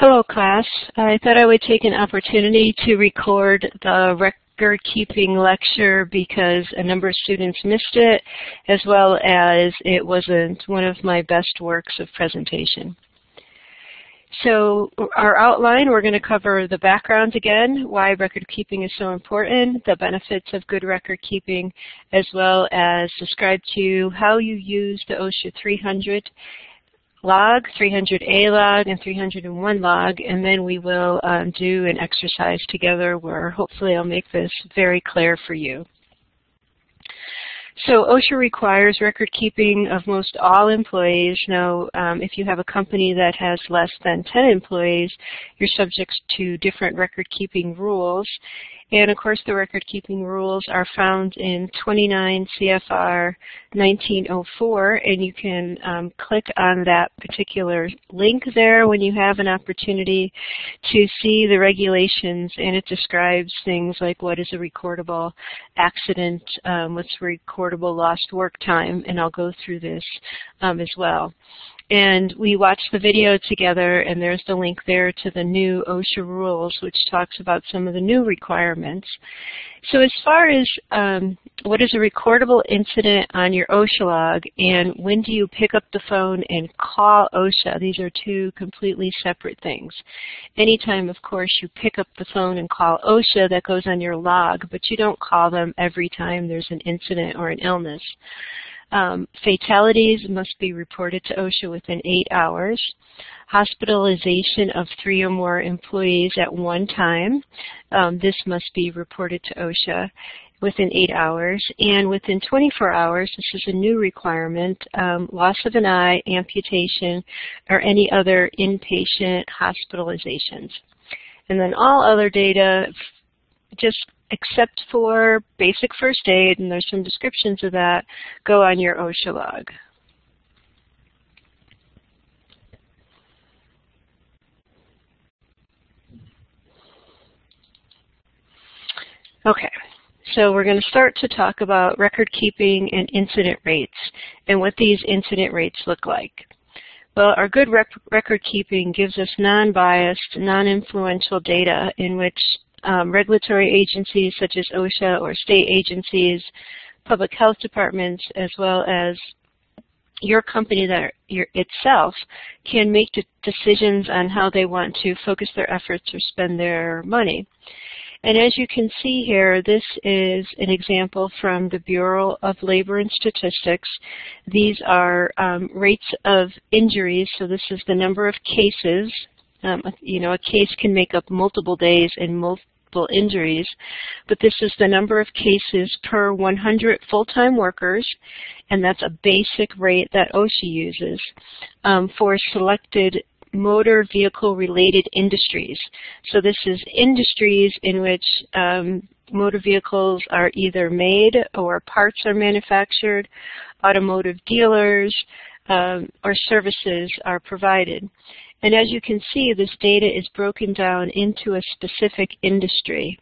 Hello class. I thought I would take an opportunity to record the record keeping lecture because a number of students missed it as well as it wasn't one of my best works of presentation. So our outline, we're going to cover the background again, why record keeping is so important, the benefits of good record keeping, as well as describe to you how you use the OSHA 300 log, 300A log, and 301 log, and then we will um, do an exercise together where hopefully I'll make this very clear for you. So OSHA requires record keeping of most all employees. Now, um, if you have a company that has less than 10 employees, you're subject to different record keeping rules. And of course, the record keeping rules are found in 29 CFR 1904, and you can um, click on that particular link there when you have an opportunity to see the regulations, and it describes things like what is a recordable accident, um, what's recordable lost work time, and I'll go through this um, as well. And we watched the video together, and there's the link there to the new OSHA rules, which talks about some of the new requirements. So as far as um, what is a recordable incident on your OSHA log, and when do you pick up the phone and call OSHA, these are two completely separate things. Anytime, of course, you pick up the phone and call OSHA, that goes on your log, but you don't call them every time there's an incident or an illness. Um, fatalities must be reported to OSHA within eight hours. Hospitalization of three or more employees at one time. Um, this must be reported to OSHA within eight hours. And within 24 hours, this is a new requirement, um, loss of an eye, amputation, or any other inpatient hospitalizations. And then all other data just except for basic first aid, and there's some descriptions of that, go on your OSHA log. Okay, so we're going to start to talk about record keeping and incident rates and what these incident rates look like. Well, our good rec record keeping gives us non-biased, non-influential data in which um, regulatory agencies such as OSHA or state agencies, public health departments, as well as your company that your, itself can make decisions on how they want to focus their efforts or spend their money. And as you can see here, this is an example from the Bureau of Labor and Statistics. These are um, rates of injuries, so this is the number of cases um, you know, a case can make up multiple days and multiple injuries, but this is the number of cases per 100 full-time workers, and that's a basic rate that OSHA uses um, for selected motor vehicle related industries. So this is industries in which um, motor vehicles are either made or parts are manufactured, automotive dealers, um, or services are provided. And as you can see, this data is broken down into a specific industry.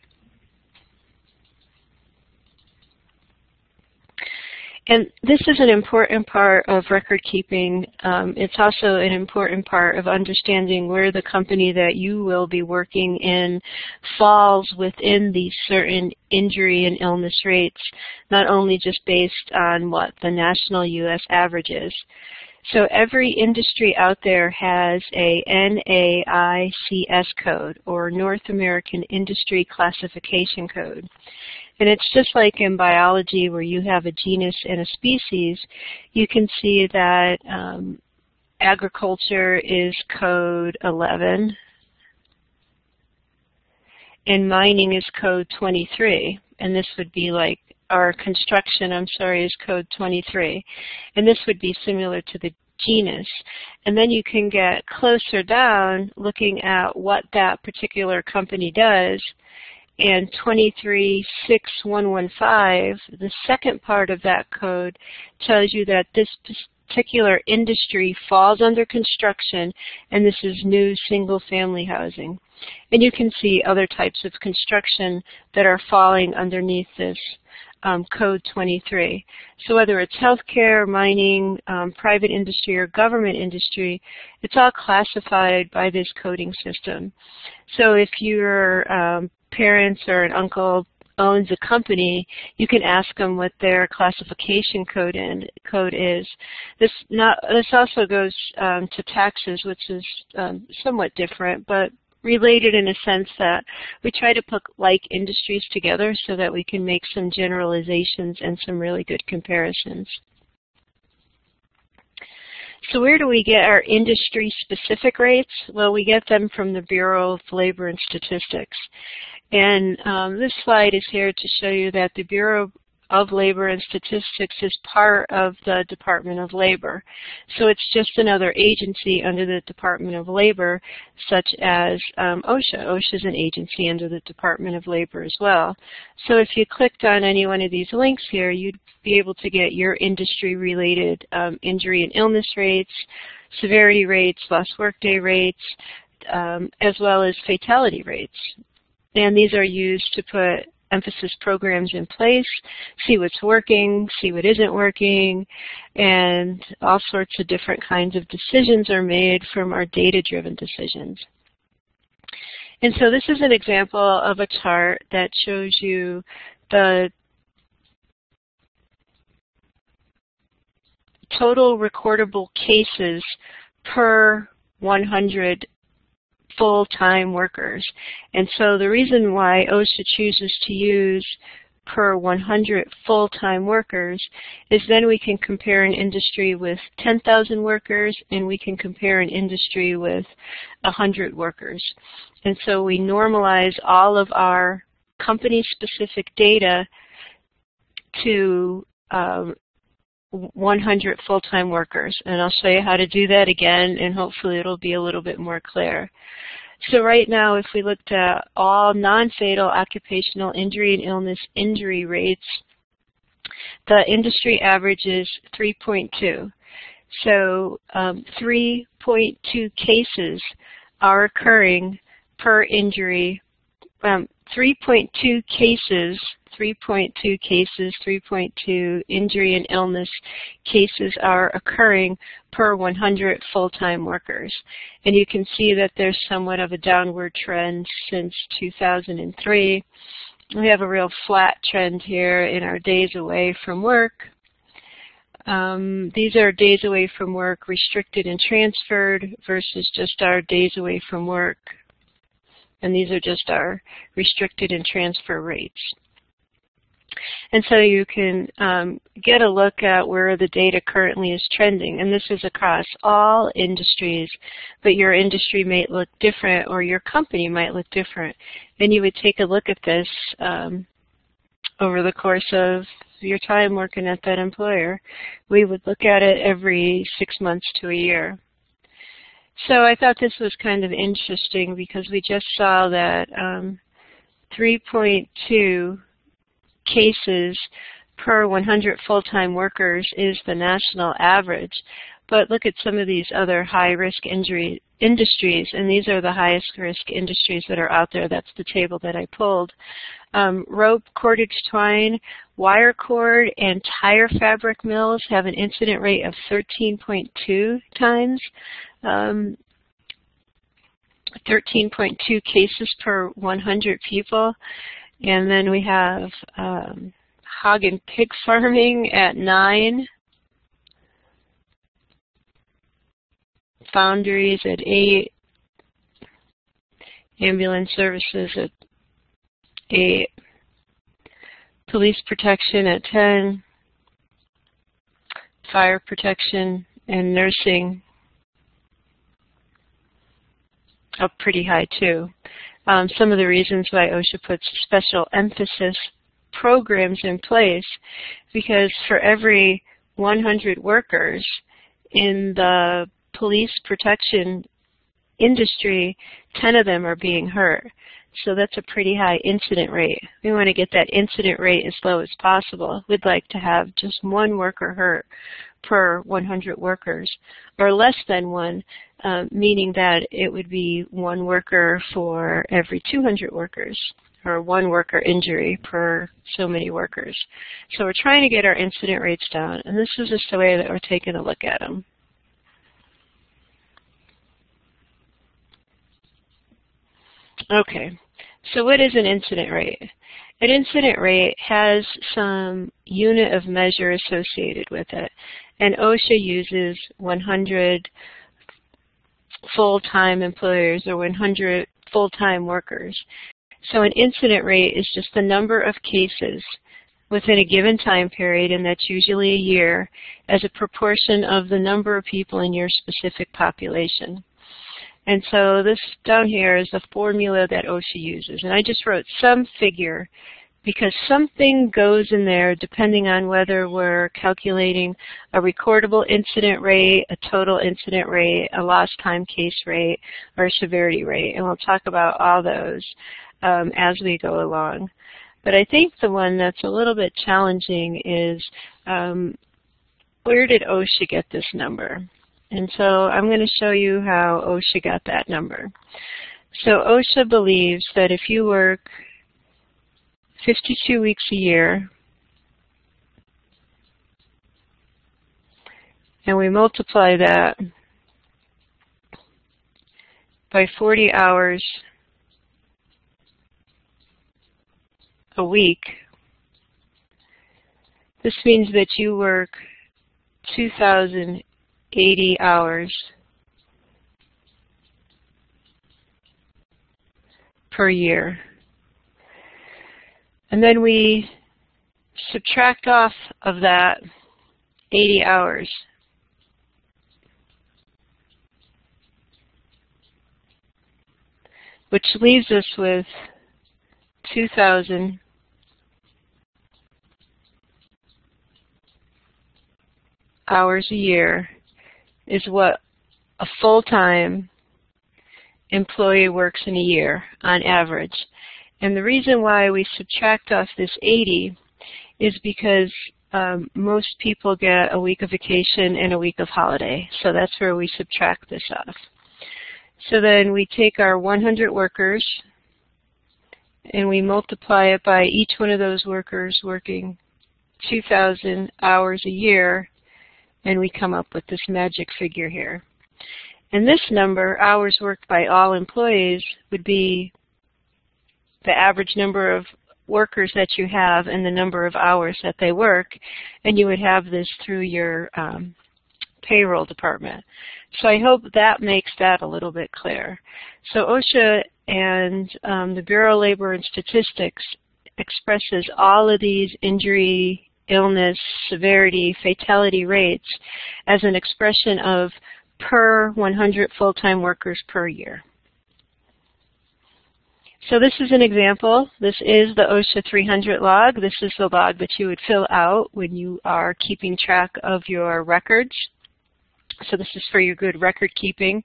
And this is an important part of record keeping. Um, it's also an important part of understanding where the company that you will be working in falls within these certain injury and illness rates, not only just based on what the national U.S. average is. So every industry out there has a NAICS code, or North American Industry Classification Code. And it's just like in biology where you have a genus and a species, you can see that um, agriculture is code 11, and mining is code 23. And this would be like our construction, I'm sorry, is code 23. And this would be similar to the genus. And then you can get closer down looking at what that particular company does. And 236115, the second part of that code, tells you that this particular industry falls under construction, and this is new single-family housing. And you can see other types of construction that are falling underneath this um, Code 23. So whether it's healthcare, mining, um, private industry, or government industry, it's all classified by this coding system. So if your um, parents or an uncle owns a company, you can ask them what their classification code in, code is. This not this also goes um, to taxes, which is um, somewhat different, but related in a sense that we try to put like industries together so that we can make some generalizations and some really good comparisons. So where do we get our industry-specific rates? Well, we get them from the Bureau of Labor and Statistics. And um, this slide is here to show you that the Bureau of Labor and Statistics is part of the Department of Labor. So it's just another agency under the Department of Labor, such as um, OSHA. OSHA is an agency under the Department of Labor as well. So if you clicked on any one of these links here, you'd be able to get your industry-related um, injury and illness rates, severity rates, lost workday rates, um, as well as fatality rates. And these are used to put emphasis programs in place, see what's working, see what isn't working, and all sorts of different kinds of decisions are made from our data-driven decisions. And so this is an example of a chart that shows you the total recordable cases per 100 full-time workers. And so the reason why OSHA chooses to use per 100 full-time workers is then we can compare an industry with 10,000 workers and we can compare an industry with 100 workers. And so we normalize all of our company-specific data to um, 100 full-time workers. And I'll show you how to do that again, and hopefully it'll be a little bit more clear. So right now, if we looked at all non-fatal occupational injury and illness injury rates, the industry average is 3.2. So um, 3.2 cases are occurring per injury um, 3.2 cases, 3.2 cases, 3.2 injury and illness cases are occurring per 100 full-time workers. And you can see that there's somewhat of a downward trend since 2003. We have a real flat trend here in our days away from work. Um, these are days away from work restricted and transferred versus just our days away from work and these are just our restricted and transfer rates. And so you can um, get a look at where the data currently is trending. And this is across all industries, but your industry might look different or your company might look different. And you would take a look at this um, over the course of your time working at that employer. We would look at it every six months to a year. So I thought this was kind of interesting because we just saw that um, 3.2 cases per 100 full-time workers is the national average. But look at some of these other high-risk injury industries, and these are the highest risk industries that are out there. That's the table that I pulled. Um, rope, cordage twine, wire cord, and tire fabric mills have an incident rate of 13.2 times. Um, 13.2 cases per 100 people. And then we have um, hog and pig farming at 9. Foundries at 8. Ambulance services at 8. Police protection at 10. Fire protection and nursing up pretty high too. Um, some of the reasons why OSHA puts special emphasis programs in place because for every 100 workers in the police protection industry, 10 of them are being hurt. So that's a pretty high incident rate. We want to get that incident rate as low as possible. We'd like to have just one worker hurt per 100 workers, or less than one, um, meaning that it would be one worker for every 200 workers or one worker injury per so many workers. So we're trying to get our incident rates down, and this is just the way that we're taking a look at them. Okay, so what is an incident rate? An incident rate has some unit of measure associated with it, and OSHA uses 100 full-time employers or 100 full-time workers. So an incident rate is just the number of cases within a given time period, and that's usually a year, as a proportion of the number of people in your specific population. And so this down here is the formula that OSHA uses. And I just wrote some figure because something goes in there depending on whether we're calculating a recordable incident rate, a total incident rate, a lost time case rate, or a severity rate. And we'll talk about all those um, as we go along. But I think the one that's a little bit challenging is um, where did OSHA get this number? And so I'm going to show you how OSHA got that number. So OSHA believes that if you work 52 weeks a year, and we multiply that by 40 hours a week, this means that you work 2,080 hours per year. And then we subtract off of that 80 hours. Which leaves us with 2,000 hours a year is what a full-time employee works in a year on average. And the reason why we subtract off this 80 is because um, most people get a week of vacation and a week of holiday. So that's where we subtract this off. So then we take our 100 workers and we multiply it by each one of those workers working 2,000 hours a year and we come up with this magic figure here. And this number, hours worked by all employees, would be the average number of workers that you have and the number of hours that they work, and you would have this through your um, payroll department. So I hope that makes that a little bit clear. So OSHA and um, the Bureau of Labor and Statistics expresses all of these injury, illness, severity, fatality rates as an expression of per 100 full-time workers per year. So this is an example. This is the OSHA 300 log. This is the log that you would fill out when you are keeping track of your records. So this is for your good record keeping.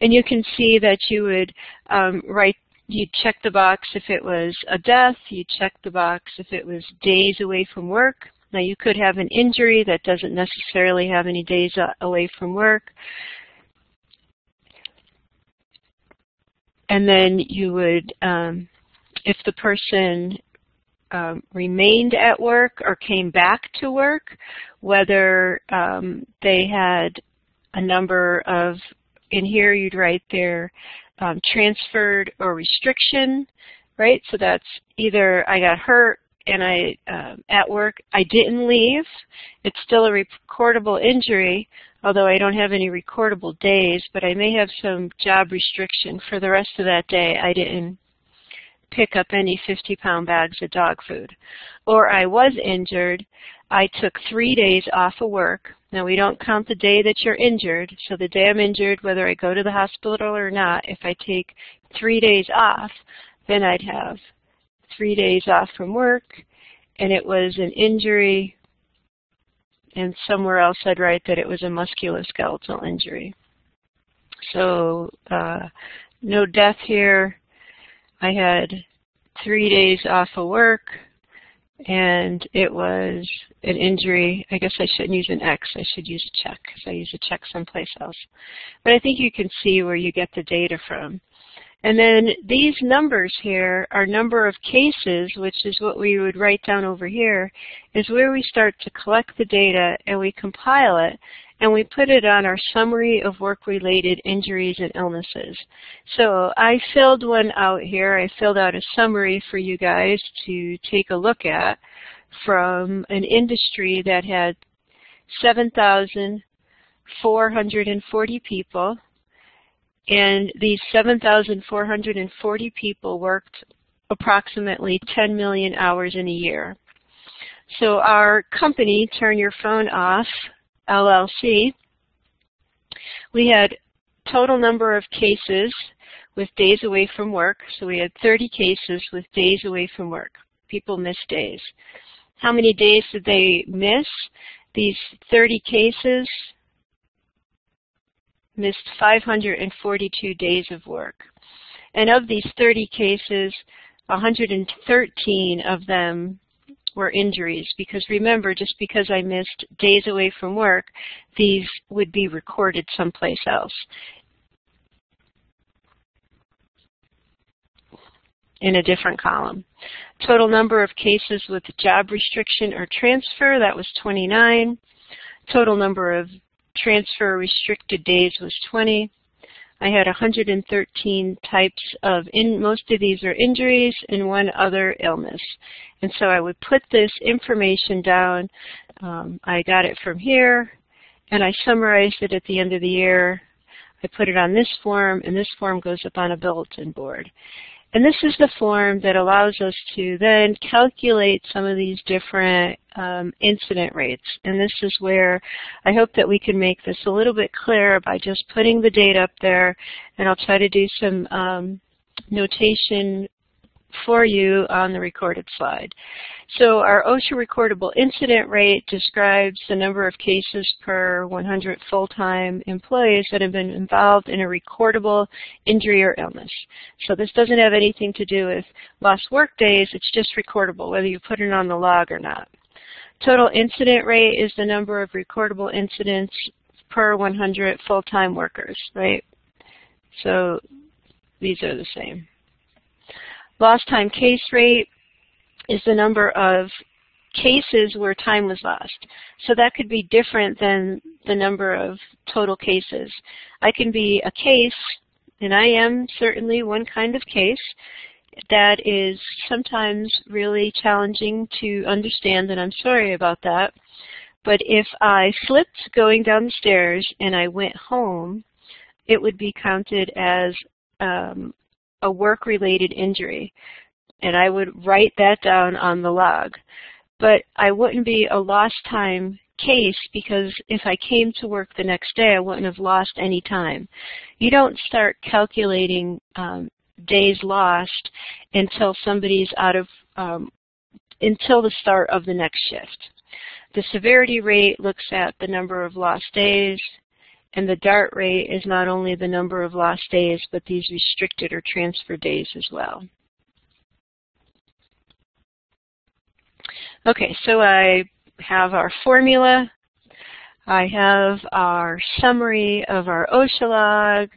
And you can see that you would um, write, you check the box if it was a death, you check the box if it was days away from work. Now you could have an injury that doesn't necessarily have any days away from work. And then you would, um, if the person um, remained at work or came back to work, whether um, they had a number of, in here you'd write their um, transferred or restriction, right? So that's either I got hurt and I uh, at work I didn't leave. It's still a recordable injury, although I don't have any recordable days, but I may have some job restriction for the rest of that day. I didn't pick up any 50-pound bags of dog food. Or I was injured. I took three days off of work. Now, we don't count the day that you're injured. So the day I'm injured, whether I go to the hospital or not, if I take three days off, then I'd have three days off from work, and it was an injury and somewhere else I'd write that it was a musculoskeletal injury. So uh, no death here. I had three days off of work. and it was an injury. I guess I shouldn't use an X. I should use a check because I use a check someplace else. But I think you can see where you get the data from. And then these numbers here are number of cases, which is what we would write down over here, is where we start to collect the data and we compile it and we put it on our summary of work-related injuries and illnesses. So I filled one out here. I filled out a summary for you guys to take a look at from an industry that had 7,440 people and these 7,440 people worked approximately 10 million hours in a year. So our company, Turn Your Phone Off, LLC, we had total number of cases with days away from work. So we had 30 cases with days away from work. People missed days. How many days did they miss? These 30 cases missed 542 days of work. And of these 30 cases, 113 of them were injuries because remember, just because I missed days away from work, these would be recorded someplace else. in a different column. Total number of cases with job restriction or transfer, that was 29. Total number of transfer restricted days was 20. I had 113 types of, in, most of these are injuries and one other illness. And so I would put this information down. Um, I got it from here, and I summarized it at the end of the year. I put it on this form, and this form goes up on a bulletin board. And this is the form that allows us to then calculate some of these different um, incident rates. And this is where I hope that we can make this a little bit clearer by just putting the data up there. And I'll try to do some um, notation for you on the recorded slide. So our OSHA recordable incident rate describes the number of cases per 100 full-time employees that have been involved in a recordable injury or illness. So this doesn't have anything to do with lost work days, it's just recordable, whether you put it on the log or not. Total incident rate is the number of recordable incidents per 100 full-time workers, right? So these are the same. Lost time case rate is the number of cases where time was lost. So that could be different than the number of total cases. I can be a case, and I am certainly one kind of case, that is sometimes really challenging to understand, and I'm sorry about that. But if I slipped going down the stairs and I went home, it would be counted as um, a work-related injury. And I would write that down on the log. But I wouldn't be a lost time case because if I came to work the next day, I wouldn't have lost any time. You don't start calculating um, days lost until somebody's out of, um, until the start of the next shift. The severity rate looks at the number of lost days, and the DART rate is not only the number of lost days, but these restricted or transfer days as well. Okay, so I have our formula. I have our summary of our OSHA log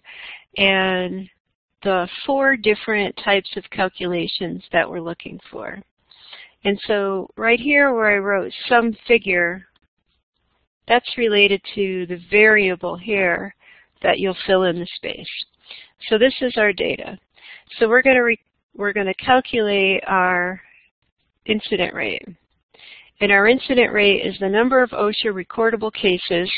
and the four different types of calculations that we're looking for. And so right here where I wrote some figure that's related to the variable here that you'll fill in the space. So this is our data. So we're going to we're going to calculate our incident rate. And our incident rate is the number of OSHA recordable cases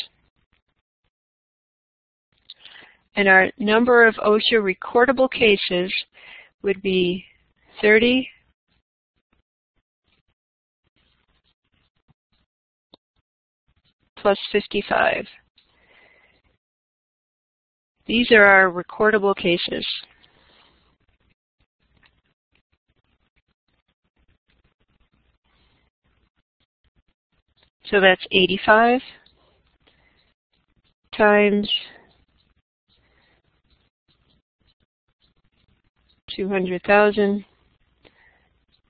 and our number of OSHA recordable cases would be 30 plus 55. These are our recordable cases. So that's 85 times 200,000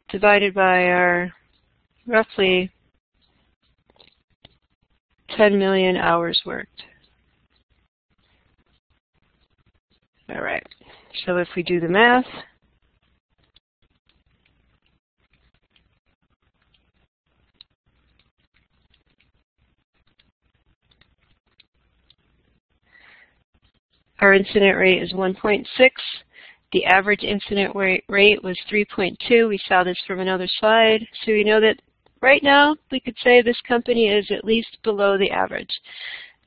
divided by our roughly 10 million hours worked. All right, so if we do the math, Our incident rate is 1.6. The average incident rate was 3.2. We saw this from another slide. So we know that right now we could say this company is at least below the average.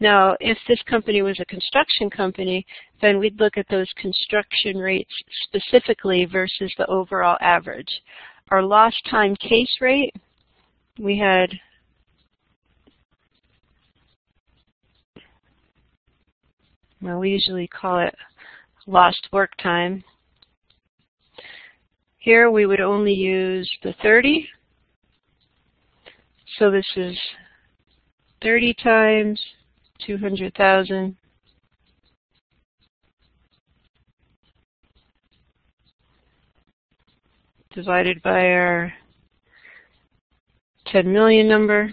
Now, if this company was a construction company, then we'd look at those construction rates specifically versus the overall average. Our lost time case rate, we had Well, we usually call it lost work time. Here we would only use the 30. So this is 30 times 200,000 divided by our 10 million number.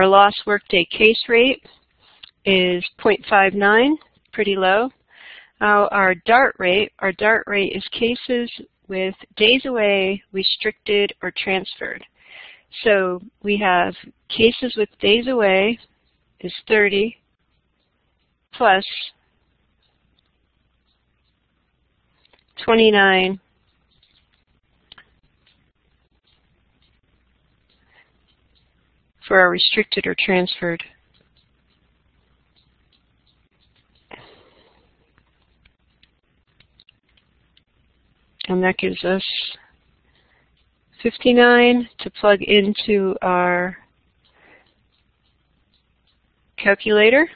Our lost workday case rate is 0.59, pretty low. Uh, our DART rate, our DART rate is cases with days away, restricted, or transferred. So we have cases with days away is 30 plus 29 for our restricted or transferred. And that gives us 59 to plug into our calculator.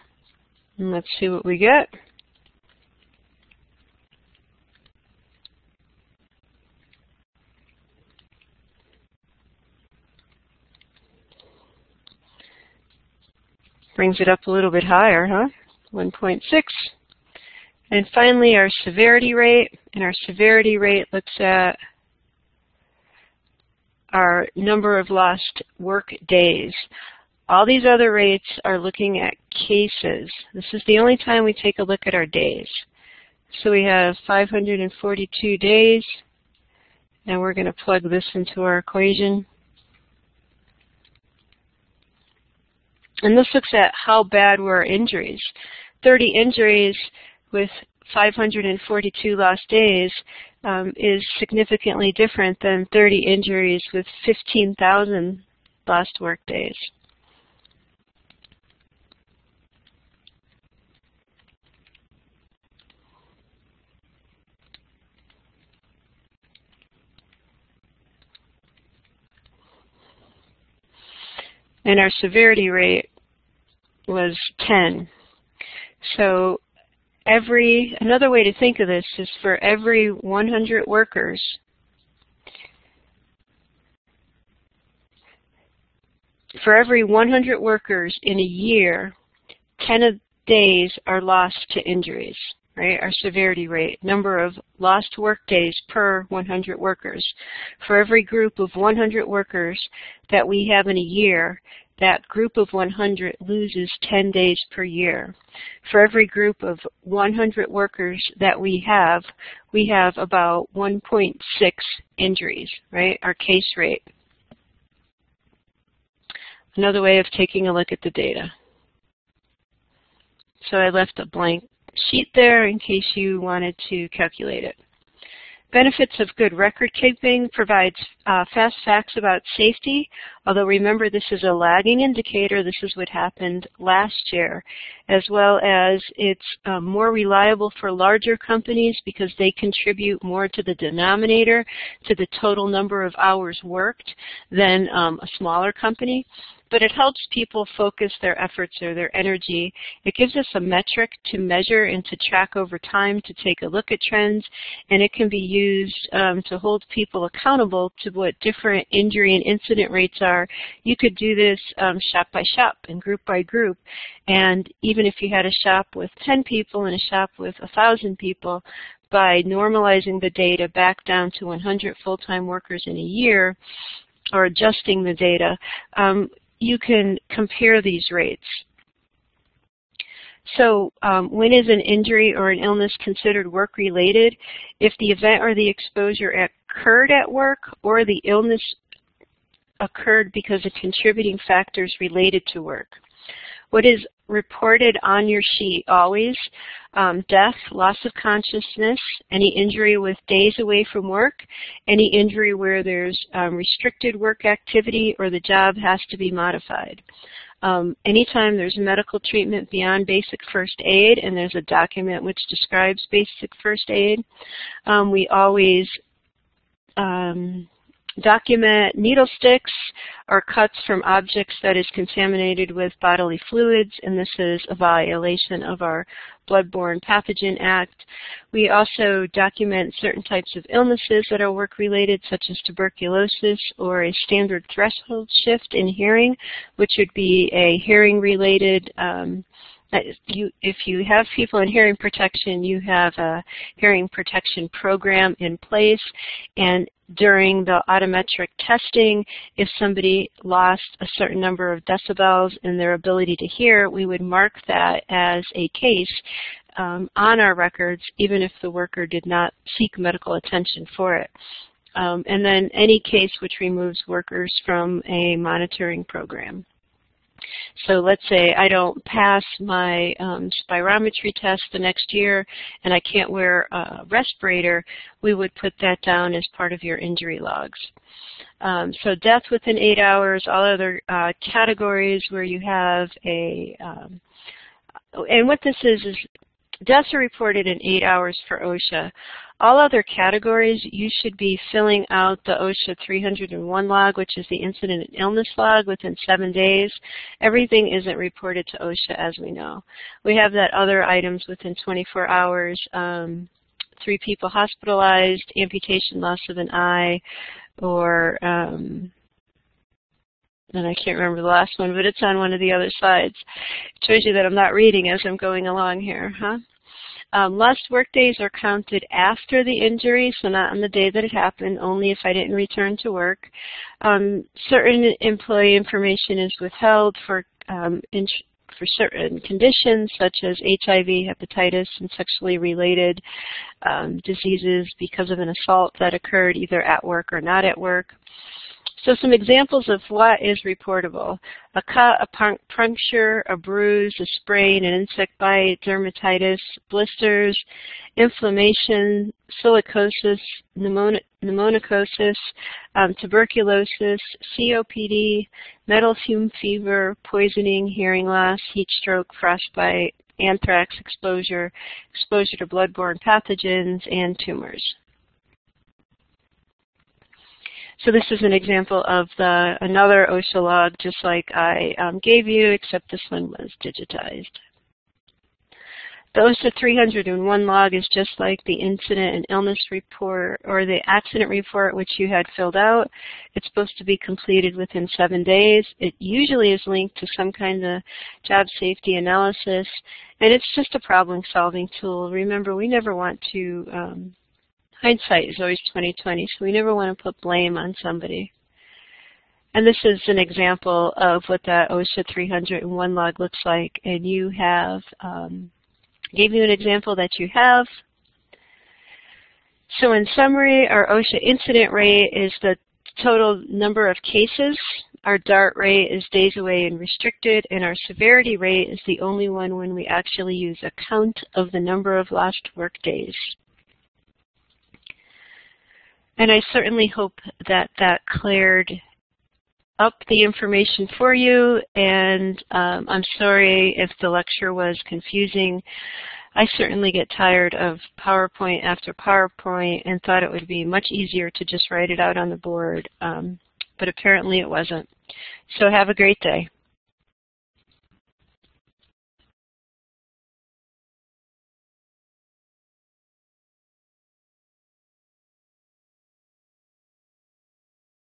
And let's see what we get. Brings it up a little bit higher, huh? 1.6. And finally, our severity rate. And our severity rate looks at our number of lost work days. All these other rates are looking at cases. This is the only time we take a look at our days. So we have 542 days, and we're going to plug this into our equation. And this looks at how bad were our injuries. 30 injuries with 542 lost days um, is significantly different than 30 injuries with 15,000 lost work days. And our severity rate was 10. So every, another way to think of this is for every 100 workers, for every 100 workers in a year, 10 days are lost to injuries, right? Our severity rate, number of lost work days per 100 workers. For every group of 100 workers that we have in a year, that group of 100 loses 10 days per year. For every group of 100 workers that we have, we have about 1.6 injuries, right, our case rate. Another way of taking a look at the data. So I left a blank sheet there in case you wanted to calculate it. Benefits of good record keeping provides uh, fast facts about safety, although remember this is a lagging indicator, this is what happened last year, as well as it's uh, more reliable for larger companies because they contribute more to the denominator, to the total number of hours worked than um, a smaller company. But it helps people focus their efforts or their energy. It gives us a metric to measure and to track over time to take a look at trends, and it can be used um, to hold people accountable to what different injury and incident rates are. You could do this um, shop by shop and group by group, and even if you had a shop with 10 people and a shop with 1,000 people, by normalizing the data back down to 100 full-time workers in a year, or adjusting the data, um, you can compare these rates. So um, when is an injury or an illness considered work-related? If the event or the exposure occurred at work or the illness occurred because of contributing factors related to work. What is reported on your sheet always, um, death, loss of consciousness, any injury with days away from work, any injury where there's um, restricted work activity or the job has to be modified. Um, anytime there's medical treatment beyond basic first aid and there's a document which describes basic first aid, um, we always um, Document needle sticks or cuts from objects that is contaminated with bodily fluids, and this is a violation of our Bloodborne Pathogen Act. We also document certain types of illnesses that are work-related, such as tuberculosis or a standard threshold shift in hearing, which would be a hearing-related um, you, if you have people in hearing protection, you have a hearing protection program in place. And during the audiometric testing, if somebody lost a certain number of decibels in their ability to hear, we would mark that as a case um, on our records, even if the worker did not seek medical attention for it. Um, and then any case which removes workers from a monitoring program. So let's say I don't pass my um, spirometry test the next year and I can't wear a respirator, we would put that down as part of your injury logs. Um, so death within eight hours, all other uh, categories where you have a, um, and what this is is deaths are reported in eight hours for OSHA. All other categories, you should be filling out the OSHA 301 log, which is the incident and illness log, within seven days. Everything isn't reported to OSHA, as we know. We have that other items within 24 hours, um, three people hospitalized, amputation, loss of an eye, or um, and I can't remember the last one, but it's on one of the other slides. It shows you that I'm not reading as I'm going along here, huh? Um, lost work days are counted after the injury, so not on the day that it happened, only if I didn't return to work. Um, certain employee information is withheld for um, for certain conditions such as HIV, hepatitis, and sexually related um, diseases because of an assault that occurred either at work or not at work. So some examples of what is reportable. A cut, a puncture, a bruise, a sprain, an insect bite, dermatitis, blisters, inflammation, silicosis, pneumoconiosis, um, tuberculosis, COPD, metal fume fever, poisoning, hearing loss, heat stroke, frostbite, anthrax exposure, exposure to bloodborne pathogens, and tumors. So this is an example of the another OSHA log, just like I um, gave you, except this one was digitized. The OSHA 301 log is just like the incident and illness report or the accident report which you had filled out. It's supposed to be completed within seven days. It usually is linked to some kind of job safety analysis and it's just a problem solving tool. Remember, we never want to um, hindsight is always 2020, so we never want to put blame on somebody. And this is an example of what that OSHA 301 log looks like. And you have, um, gave you an example that you have. So in summary, our OSHA incident rate is the total number of cases. Our DART rate is days away and restricted, and our severity rate is the only one when we actually use a count of the number of lost work days. And I certainly hope that that cleared up the information for you, and um, I'm sorry if the lecture was confusing. I certainly get tired of PowerPoint after PowerPoint and thought it would be much easier to just write it out on the board. Um, but but apparently it wasn't. So have a great day.